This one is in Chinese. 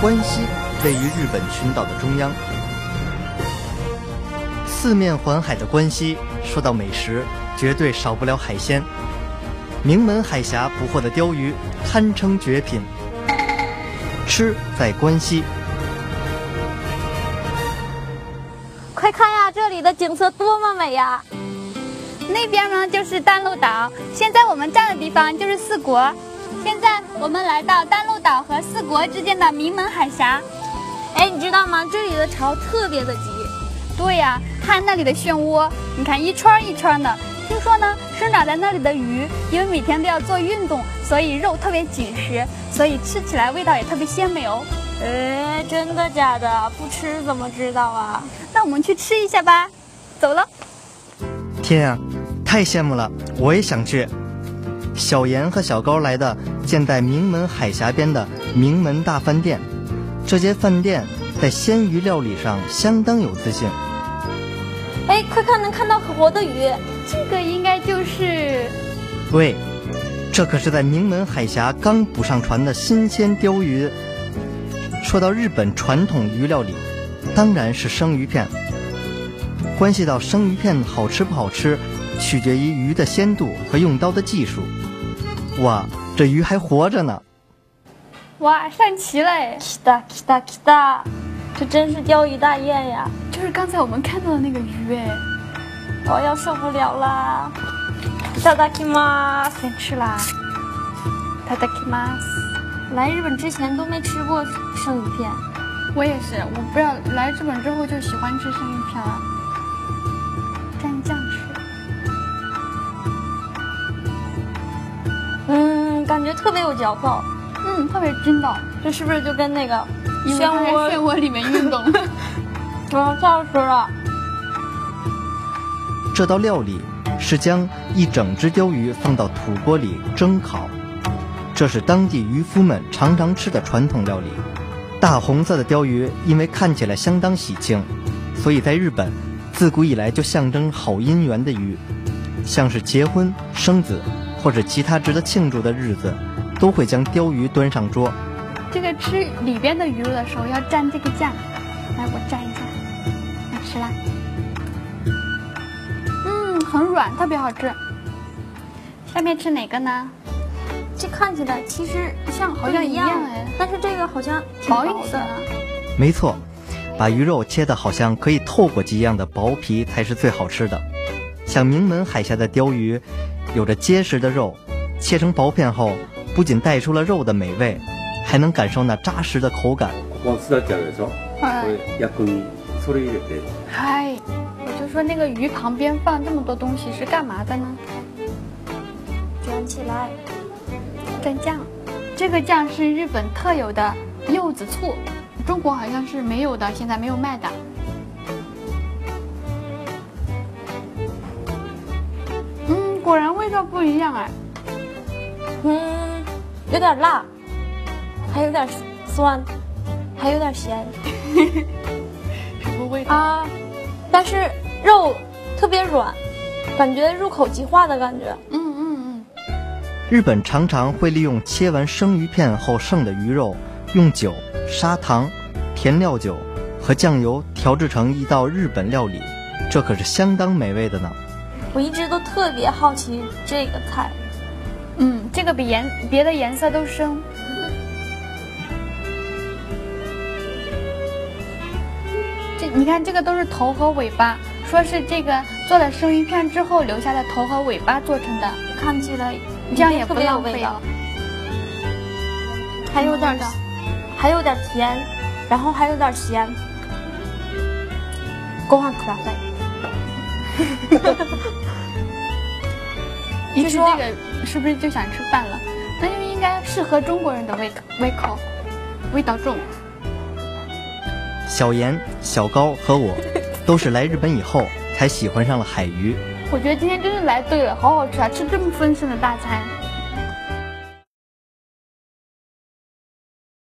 关西位于日本群岛的中央，四面环海的关西，说到美食，绝对少不了海鲜。名门海峡捕获的鲷鱼堪称绝品，吃在关西。快看呀，这里的景色多么美呀！那边呢就是丹路岛，现在我们站的地方就是四国。现在我们来到丹路岛和四国之间的名门海峡。哎，你知道吗？这里的潮特别的急。对呀，看那里的漩涡，你看一圈一圈的。听说呢，生长在那里的鱼，因为每天都要做运动，所以肉特别紧实，所以吃起来味道也特别鲜美哦。哎，真的假的？不吃怎么知道啊？那我们去吃一下吧。走了。天啊，太羡慕了！我也想去。小严和小高来的建在名门海峡边的名门大饭店，这间饭店在鲜鱼料理上相当有自信。哎，快看，能看到活的鱼。这个应该就是，喂，这可是在名门海峡刚捕上船的新鲜鲷鱼。说到日本传统鱼料理，当然是生鱼片。关系到生鱼片好吃不好吃，取决于鱼的鲜度和用刀的技术。哇，这鱼还活着呢！哇，上齐了！齐哒齐哒齐哒，这真是鲷鱼大宴呀！就是刚才我们看到的那个鱼哎。我要受不了啦！いただきます，先吃啦！いただきます。来日本之前都没吃过生鱼片，我也是，我不知道来日本之后就喜欢吃生鱼片了。 蘸酱吃。嗯，感觉特别有嚼头，嗯，特别筋道。这是不是就跟那个漩涡漩涡里面运动？嗯，太好吃了。这道料理是将一整只鲷鱼放到土锅里蒸烤，这是当地渔夫们常常吃的传统料理。大红色的鲷鱼因为看起来相当喜庆，所以在日本自古以来就象征好姻缘的鱼，像是结婚、生子或者其他值得庆祝的日子，都会将鲷鱼端上桌。这个吃里边的鱼肉的时候要蘸这个酱，来我蘸一下，来吃啦。嗯很软，特别好吃。下面吃哪个呢？这看起来其实像好像一样哎，但是这个好像薄一些。没错，把鱼肉切的好像可以透过几样的薄皮才是最好吃的。像名门海峡的鲷鱼，有着结实的肉，切成薄片后，不仅带出了肉的美味，还能感受那扎实的口感。嗨。我就说那个鱼旁边放这么多东西是干嘛的呢？卷起来，蘸酱。这个酱是日本特有的柚子醋，中国好像是没有的，现在没有卖的。嗯，果然味道不一样哎。嗯，有点辣，还有点酸，还有点咸。什么味道啊？但是。肉特别软，感觉入口即化的感觉。嗯嗯嗯。日本常常会利用切完生鱼片后剩的鱼肉，用酒、砂糖、甜料酒和酱油调制成一道日本料理，这可是相当美味的呢。我一直都特别好奇这个菜。嗯，这个比颜别的颜色都深。这你看，这个都是头和尾巴。说是这个做了生鱼片之后留下的头和尾巴做成的，看起来这样也不浪费。还有点的，还有点甜，然后还有点咸。ご飯ください。一吃这个是不是就想吃饭了？那就应该适合中国人的胃胃口，味道重。小严、小高和我。都是来日本以后才喜欢上了海鱼。我觉得今天真是来对了，好好吃啊！吃这么丰盛的大餐。